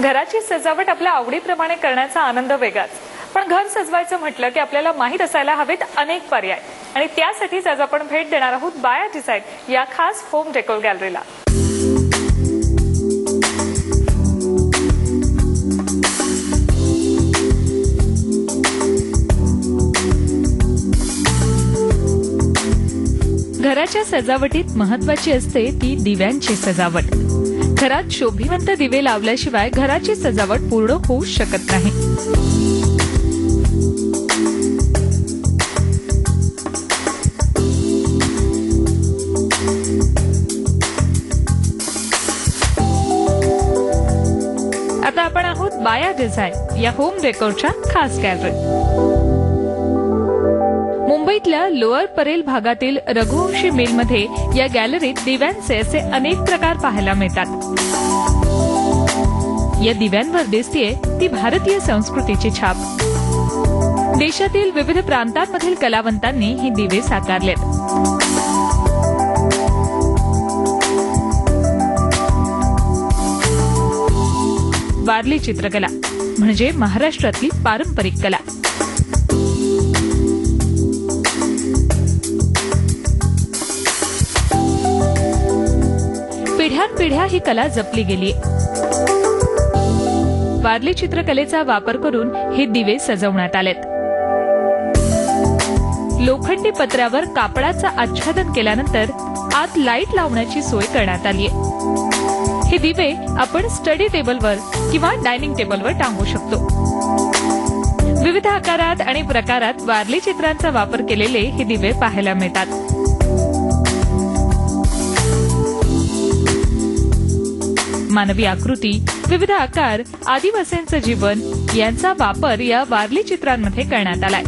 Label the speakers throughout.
Speaker 1: घराची सजावट आपल्या आवडीप्रमाणे करण्याचा आनंद वेगळाच पण घर सजवायचं म्हटलं की आपल्याला माहीत असायला हवेत अनेक पर्याय. आणि त्यासाठीच आज आपण भेट देणार आहोत बाया डिझाईन या खास होम डेकोर गॅलरीला. घराच्या सजावटीत महत्वाची असते ती दिव्यांची सजावट. घरात शोभिवंत दिवे लावल्याशिवाय घराची सजावट पूर्ण होऊ शकत नाही. आता आपण आहोत बाया डिझाईन या होम डेकोरच्या खास गॅलरीत मुंबईतल्या लोअर परेल भागातील रघुवंशी मिलमध्ये या गॅलरीत दिव्यांचे असे अनेक प्रकार पाहायला मिळतात. या दिव्यांवर दिसतीये ती भारतीय संस्कृतीची छाप. देशातील विविध प्रांतांमधील कलावंतांनी ही दिवे साकारलेत. वारली चित्रकला म्हणजे महाराष्ट्रातली पारंपरिक कला. पिढ्यानपिढ्या ही कला जपली गेली. वारली चित्रकलेचा वापर करून हे दिवे सजवण्यात आलेत. लोखंडी पत्र्यावर कापडाचं आच्छादन केल्यानंतर आत लाइट लावण्याची सोय करण्यात आली हे दिवे आपण स्टडी टेबलवर किंवा डायनिंग टेबलवर टांगू शकतो. विविध आकारात आणि प्रकारात वारली चित्रांचा वापर केलेले हे दिवे पाहायला मिळतात. मानवी आकृती विविध आकार आदिवासींचं जीवन यांचा वापर या वारली चित्रांमध्ये करण्यात आलाय.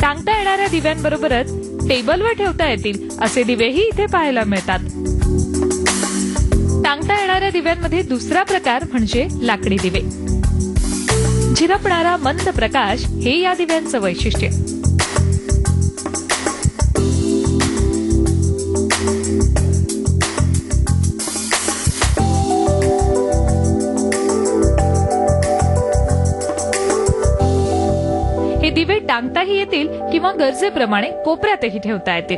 Speaker 1: टांगता येणाऱ्या दिव्यांबरोबरच टेबलवर ठेवता येतील असे दिवेही इथे पाहायला मिळतात. टांगता येणाऱ्या दिव्यांमध्ये दुसरा प्रकार म्हणजे लाकडी दिवे. झिरपणारा मंद प्रकाश हे या दिव्यांचं वैशिष्ट्य. दिवे टांगताही येतील किंवा गरजेप्रमाणे कोपऱ्यातही ठेवता येतील.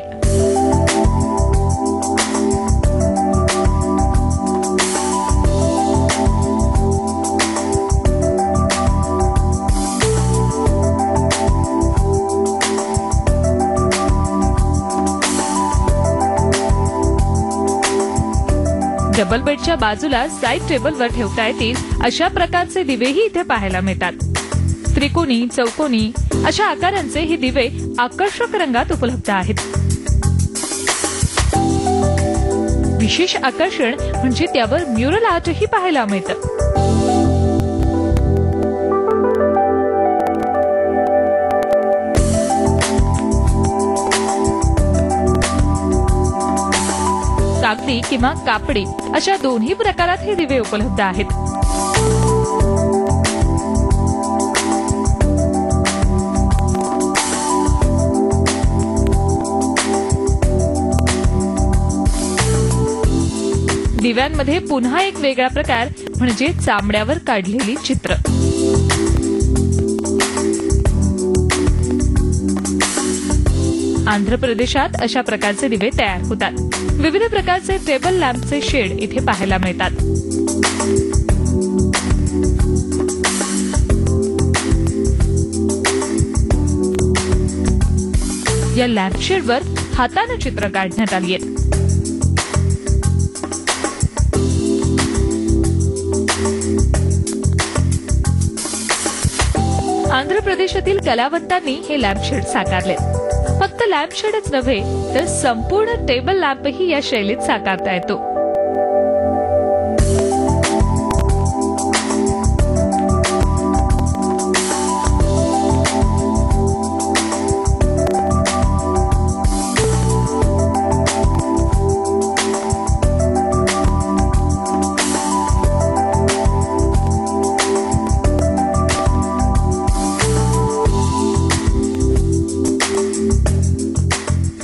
Speaker 1: डबल बेडच्या बाजूला साईड टेबलवर ठेवता येतील अशा प्रकारचे दिवेही इथे पाहायला मिळतात. त्रिकोणी चौकोनी अशा आकारांचे हे दिवे आकर्षक रंगात उपलब्ध आहेत. विशेष आकर्षण म्हणजे त्यावर म्युरल आर्टही पाहायला मिळतं. कागदी किंवा कापडी अशा दोन्ही प्रकारात हे दिवे उपलब्ध आहेत. दिव्यांमध्ये पुन्हा एक वेगळा प्रकार म्हणजे चामड्यावर काढलेली चित्र. आंध्र प्रदेशात अशा प्रकारचे दिवे तयार होतात. विविध प्रकारचे टेबल लॅम्पचे शेड इथे पाहायला मिळतात. या लॅम्पशेडवर हातानं चित्र काढण्यात आली आहेत. आंध्र प्रदेशातील कलावंतांनी हे लॅम्पशेड साकारले. फक्त लॅम्पशेडच नव्हे तर संपूर्ण टेबल लॅम्पही या शैलीत साकारता येतो.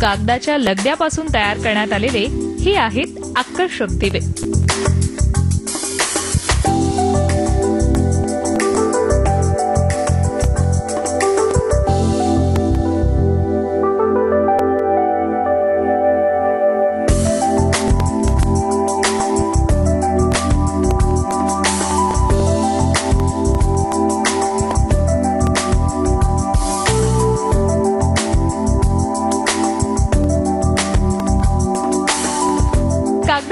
Speaker 1: कागदाच्या लगद्यापासून तयार करण्यात आलेले ही आहेत आकर्षक दिवे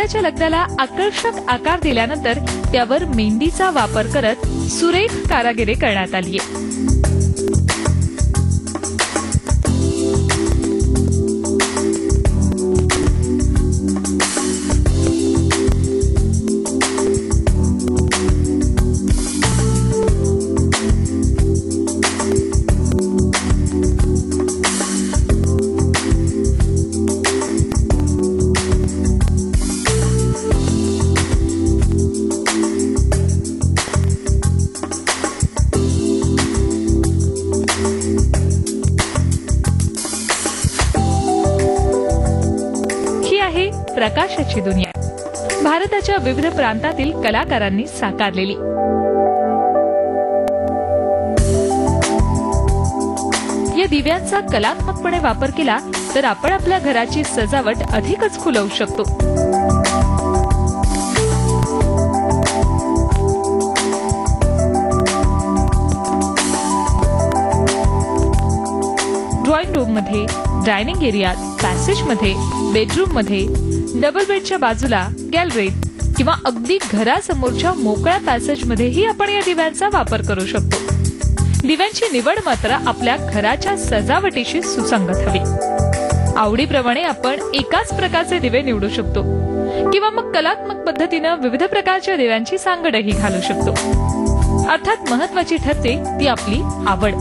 Speaker 1: कागदाच्या लगद्याला आकर्षक आकार दिल्यानंतर त्यावर मेहंदीचा वापर करत सुरेख कारागिरी करण्यात आली आहे भारताच्या विविध प्रांतातील कलाकारांनी साकारलेली. या दिव्यांचा कलात्मकपणे वापर केला तर आपण आपल्या घराची सजावट अधिकच खुलवू शकतो. ड्रॉइंगमध्ये डायनिंग एरियात पॅसेजमध्ये बेडरूममध्ये डबल बेडच्या बाजूला गॅलरीत किंवा अगदी घरासमोरच्या मोकळ्या पॅसेज मध्येही आपण या दिव्यांचा वापर करू शकतो. दिव्यांची निवड मात्र आपल्या घराच्या सजावटीशी सुसंगत हवी. आवडीप्रमाणे आपण एकाच प्रकारचे दिवे निवडू शकतो किंवा मग कलात्मक पद्धतीनं विविध प्रकारच्या दिव्यांची सांगडही घालू शकतो. अर्थात महत्वाची ठरते ती आपली आवड.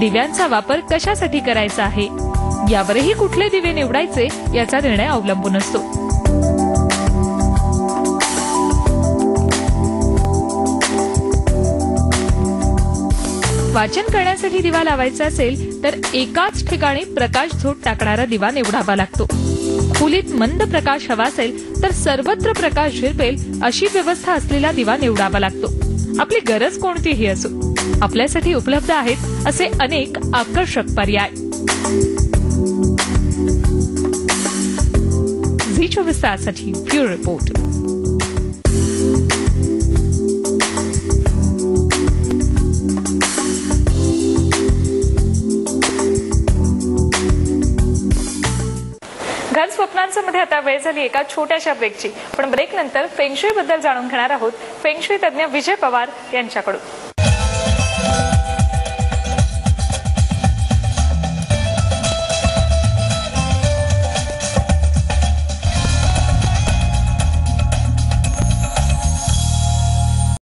Speaker 1: दिव्यांचा वापर कशासाठी करायचा आहे? यावरही कुठले दिवे निवडायचे याचा निर्णय अवलंबून असतो. वाचन करण्यासाठी दिवा लावायचा असेल तर एकाच ठिकाणी प्रकाश झोत टाकणारा दिवा निवडावा लागतो. खोलीत मंद प्रकाश हवा असेल तर सर्वत्र प्रकाश झिरपेल अशी व्यवस्था असलेला दिवा निवडावा लागतो. आपली गरज कोणतीही असो. आपल्यासाठी उपलब्ध आहेत असे अनेक आकर्षक पर्याय. झी चोवीस ब्युरो रिपोर्ट घरमध्ये आता वेळ झाली एका छोट्याशा ब्रेकची पण ब्रेक नंतर फेंगशुई बद्दल जाणून घेणार आहोत. फेंगशुई तज्ज्ञ विजय पवार यांच्याकडून.